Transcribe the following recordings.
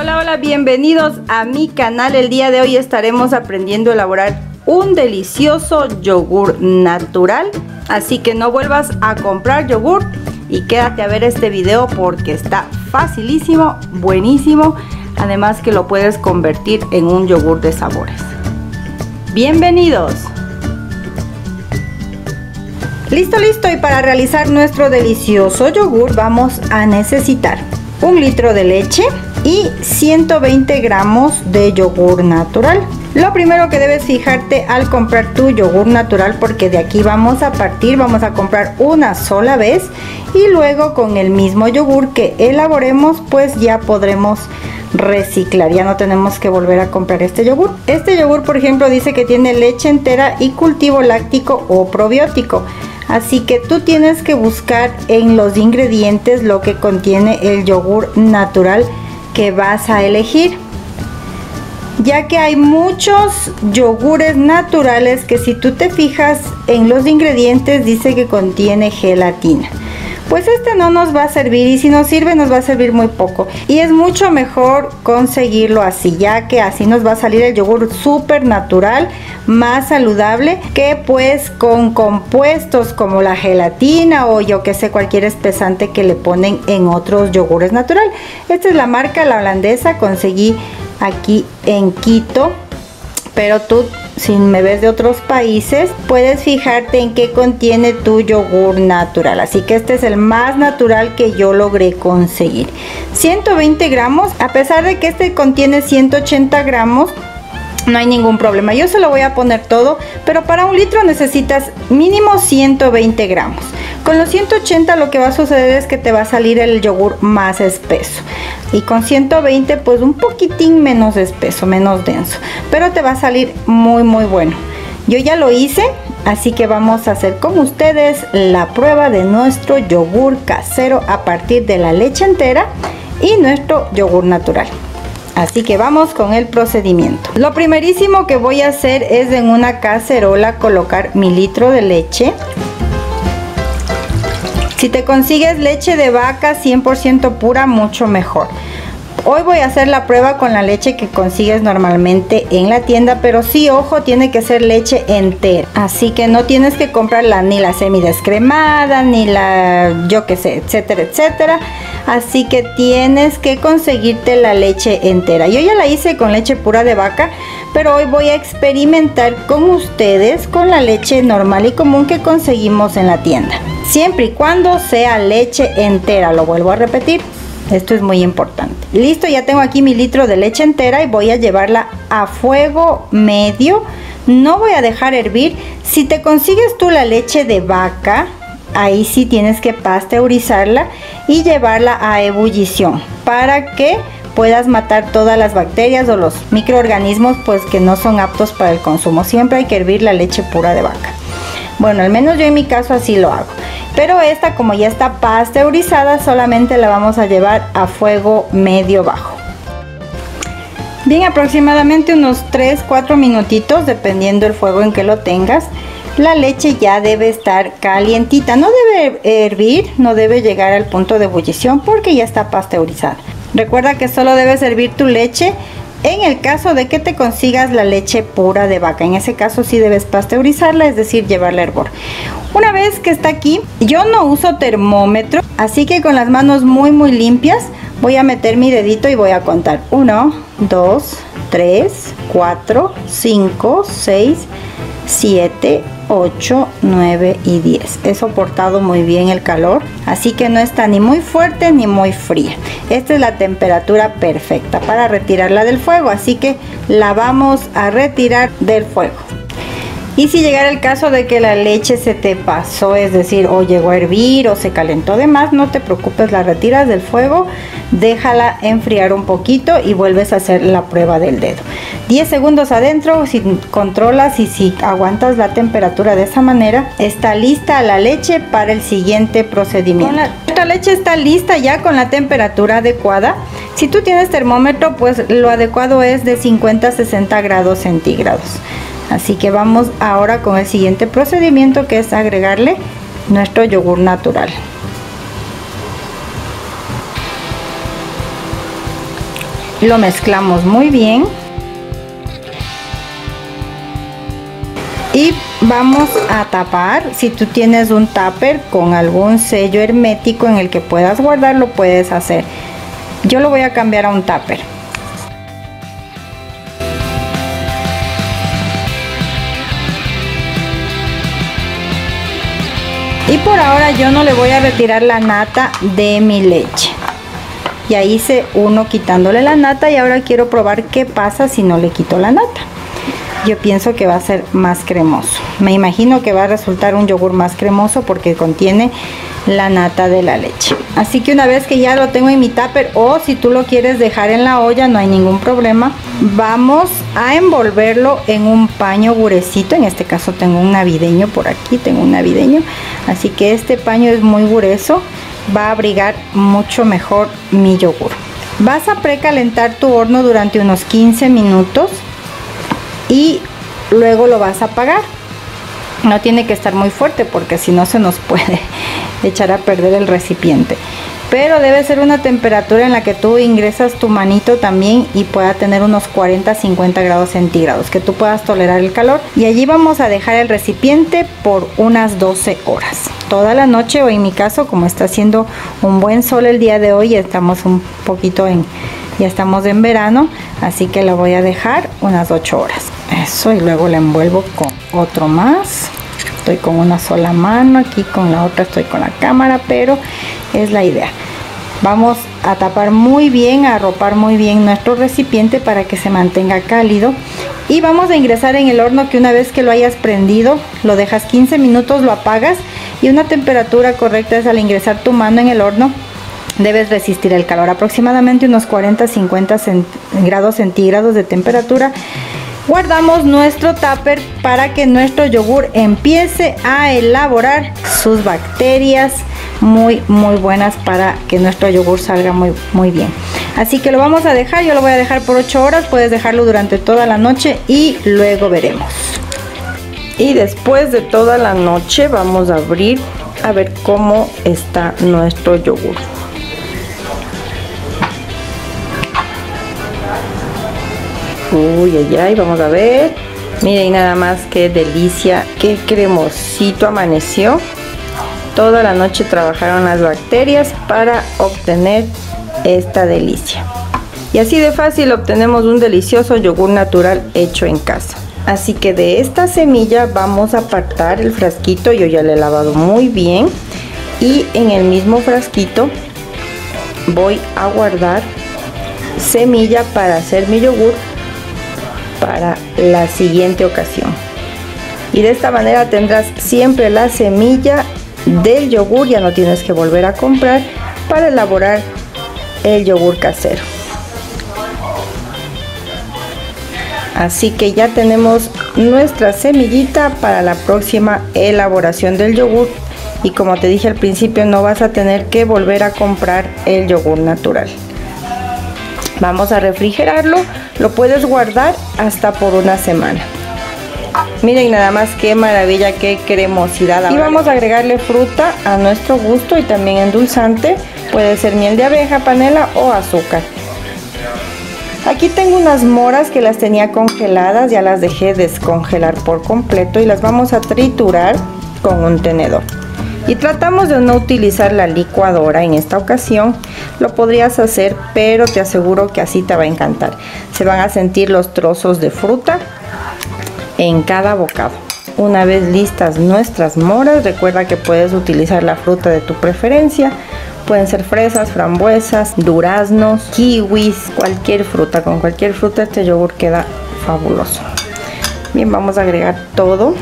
Hola, hola, bienvenidos a mi canal. El día de hoy estaremos aprendiendo a elaborar un delicioso yogur natural. Así que no vuelvas a comprar yogur y quédate a ver este video porque está facilísimo, buenísimo. Además que lo puedes convertir en un yogur de sabores. Bienvenidos. Listo, listo. Y para realizar nuestro delicioso yogur vamos a necesitar un litro de leche y 120 gramos de yogur natural. Lo primero que debes fijarte al comprar tu yogur natural porque de aquí vamos a partir, vamos a comprar una sola vez y luego con el mismo yogur que elaboremos pues ya podremos reciclar, ya no tenemos que volver a comprar este yogur. Este yogur por ejemplo dice que tiene leche entera y cultivo láctico o probiótico. Así que tú tienes que buscar en los ingredientes lo que contiene el yogur natural que vas a elegir. Ya que hay muchos yogures naturales que si tú te fijas en los ingredientes dice que contiene gelatina pues este no nos va a servir y si nos sirve nos va a servir muy poco. Y es mucho mejor conseguirlo así ya que así nos va a salir el yogur súper natural más saludable que pues con compuestos como la gelatina o yo que sé cualquier espesante que le ponen en otros yogures natural. Esta es la marca la holandesa conseguí aquí en Quito pero tú si me ves de otros países, puedes fijarte en qué contiene tu yogur natural. Así que este es el más natural que yo logré conseguir. 120 gramos, a pesar de que este contiene 180 gramos, no hay ningún problema. Yo se lo voy a poner todo, pero para un litro necesitas mínimo 120 gramos. Con los 180 lo que va a suceder es que te va a salir el yogur más espeso. Y con 120 pues un poquitín menos espeso, menos denso. Pero te va a salir muy muy bueno. Yo ya lo hice, así que vamos a hacer con ustedes la prueba de nuestro yogur casero a partir de la leche entera y nuestro yogur natural. Así que vamos con el procedimiento. Lo primerísimo que voy a hacer es en una cacerola colocar mi litro de leche. Si te consigues leche de vaca 100% pura, mucho mejor. Hoy voy a hacer la prueba con la leche que consigues normalmente en la tienda, pero sí, ojo, tiene que ser leche entera. Así que no tienes que comprarla ni la semidescremada, ni la yo que sé, etcétera, etcétera. Así que tienes que conseguirte la leche entera. Yo ya la hice con leche pura de vaca, pero hoy voy a experimentar con ustedes con la leche normal y común que conseguimos en la tienda. Siempre y cuando sea leche entera, lo vuelvo a repetir. Esto es muy importante. Listo, ya tengo aquí mi litro de leche entera y voy a llevarla a fuego medio. No voy a dejar hervir. Si te consigues tú la leche de vaca, ahí sí tienes que pasteurizarla y llevarla a ebullición para que puedas matar todas las bacterias o los microorganismos pues que no son aptos para el consumo. Siempre hay que hervir la leche pura de vaca. Bueno, al menos yo en mi caso así lo hago. Pero esta como ya está pasteurizada solamente la vamos a llevar a fuego medio bajo. Bien, aproximadamente unos 3-4 minutitos dependiendo el fuego en que lo tengas. La leche ya debe estar calientita, no debe hervir, no debe llegar al punto de ebullición porque ya está pasteurizada. Recuerda que solo debes servir tu leche en el caso de que te consigas la leche pura de vaca, en ese caso sí debes pasteurizarla, es decir, llevarla a hervor. Una vez que está aquí, yo no uso termómetro, así que con las manos muy muy limpias voy a meter mi dedito y voy a contar 1, 2, 3, 4, 5, 6, 7, 8, 9 y 10. He soportado muy bien el calor, así que no está ni muy fuerte ni muy fría. Esta es la temperatura perfecta para retirarla del fuego, así que la vamos a retirar del fuego. Y si llegara el caso de que la leche se te pasó, es decir, o llegó a hervir o se calentó de más, no te preocupes, la retiras del fuego, déjala enfriar un poquito y vuelves a hacer la prueba del dedo. 10 segundos adentro, si controlas y si aguantas la temperatura de esa manera, está lista la leche para el siguiente procedimiento. La leche está lista ya con la temperatura adecuada. Si tú tienes termómetro, pues lo adecuado es de 50 a 60 grados centígrados. Así que vamos ahora con el siguiente procedimiento que es agregarle nuestro yogur natural. Lo mezclamos muy bien. Y vamos a tapar. Si tú tienes un tupper con algún sello hermético en el que puedas guardar, lo puedes hacer. Yo lo voy a cambiar a un tupper. Ahora yo no le voy a retirar la nata de mi leche. Ya hice uno quitándole la nata y ahora quiero probar qué pasa si no le quito la nata. Yo pienso que va a ser más cremoso. Me imagino que va a resultar un yogur más cremoso porque contiene la nata de la leche. Así que una vez que ya lo tengo en mi tupper o si tú lo quieres dejar en la olla no hay ningún problema. Vamos a envolverlo en un paño gurecito. En este caso tengo un navideño por aquí, tengo un navideño. Así que este paño es muy grueso. Va a abrigar mucho mejor mi yogur. Vas a precalentar tu horno durante unos 15 minutos y luego lo vas a apagar no tiene que estar muy fuerte porque si no se nos puede echar a perder el recipiente. Pero debe ser una temperatura en la que tú ingresas tu manito también y pueda tener unos 40 50 grados centígrados que tú puedas tolerar el calor. Y allí vamos a dejar el recipiente por unas 12 horas. Toda la noche o en mi caso como está haciendo un buen sol el día de hoy estamos un poquito en ya estamos en verano así que lo voy a dejar unas 8 horas. Eso y luego la envuelvo con otro más estoy con una sola mano aquí con la otra estoy con la cámara pero es la idea. Vamos a tapar muy bien a arropar muy bien nuestro recipiente para que se mantenga cálido. Y vamos a ingresar en el horno que una vez que lo hayas prendido lo dejas 15 minutos lo apagas y una temperatura correcta es al ingresar tu mano en el horno debes resistir el calor. Aproximadamente unos 40-50 grados centígrados de temperatura guardamos nuestro tupper para que nuestro yogur empiece a elaborar sus bacterias muy muy buenas para que nuestro yogur salga muy muy bien. Así que lo vamos a dejar yo lo voy a dejar por 8 horas puedes dejarlo durante toda la noche y luego veremos. Y después de toda la noche vamos a abrir a ver cómo está nuestro yogur Uy, ay, ay, vamos a ver. Miren nada más qué delicia, qué cremosito amaneció. Toda la noche trabajaron las bacterias para obtener esta delicia. Y así de fácil obtenemos un delicioso yogur natural hecho en casa. Así que de esta semilla vamos a apartar el frasquito, yo ya le he lavado muy bien. Y en el mismo frasquito voy a guardar semilla para hacer mi yogur para la siguiente ocasión. Y de esta manera tendrás siempre la semilla del yogur, ya no tienes que volver a comprar para elaborar el yogur casero. Así que ya tenemos nuestra semillita para la próxima elaboración del yogur y como te dije al principio no vas a tener que volver a comprar el yogur natural. Vamos a refrigerarlo, lo puedes guardar hasta por una semana. Miren nada más qué maravilla, qué cremosidad. Y vamos a agregarle fruta a nuestro gusto y también endulzante. Puede ser miel de abeja, panela o azúcar. Aquí tengo unas moras que las tenía congeladas, ya las dejé descongelar por completo y las vamos a triturar con un tenedor y tratamos de no utilizar la licuadora en esta ocasión. Lo podrías hacer pero te aseguro que así te va a encantar. Se van a sentir los trozos de fruta en cada bocado. Una vez listas nuestras moras recuerda que puedes utilizar la fruta de tu preferencia. Pueden ser fresas, frambuesas, duraznos, kiwis, cualquier fruta. Con cualquier fruta este yogur queda fabuloso. Bien vamos a agregar todo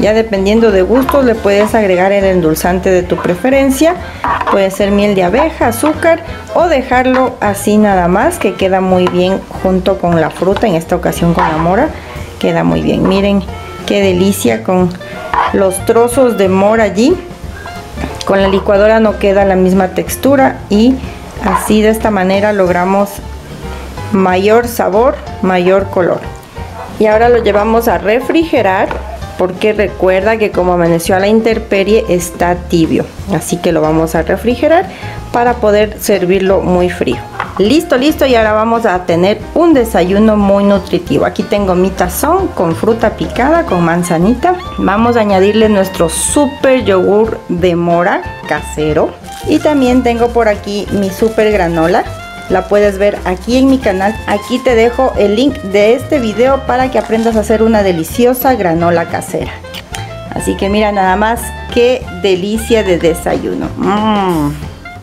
Ya dependiendo de gustos le puedes agregar el endulzante de tu preferencia. Puede ser miel de abeja, azúcar o dejarlo así nada más que queda muy bien junto con la fruta. En esta ocasión con la mora queda muy bien. Miren qué delicia con los trozos de mora allí. Con la licuadora no queda la misma textura y así de esta manera logramos mayor sabor, mayor color. Y ahora lo llevamos a refrigerar porque recuerda que como amaneció a la intemperie está tibio. Así que lo vamos a refrigerar para poder servirlo muy frío. Listo listo y ahora vamos a tener un desayuno muy nutritivo. Aquí tengo mi tazón con fruta picada con manzanita. Vamos a añadirle nuestro super yogur de mora casero. Y también tengo por aquí mi super granola la puedes ver aquí en mi canal. Aquí te dejo el link de este video para que aprendas a hacer una deliciosa granola casera. Así que mira nada más qué delicia de desayuno. Mm,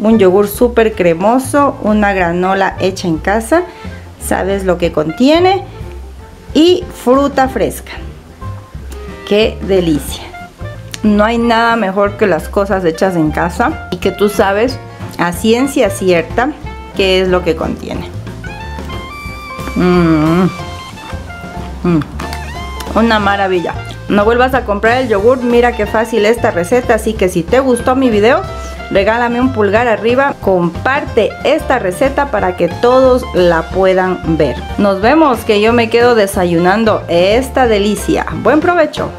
un yogur súper cremoso, una granola hecha en casa. Sabes lo que contiene. Y fruta fresca. Qué delicia. No hay nada mejor que las cosas hechas en casa y que tú sabes a ciencia cierta qué es lo que contiene. Mm. Mm. Una maravilla. No vuelvas a comprar el yogur, mira qué fácil esta receta, así que si te gustó mi video, regálame un pulgar arriba, comparte esta receta para que todos la puedan ver. Nos vemos, que yo me quedo desayunando esta delicia. Buen provecho.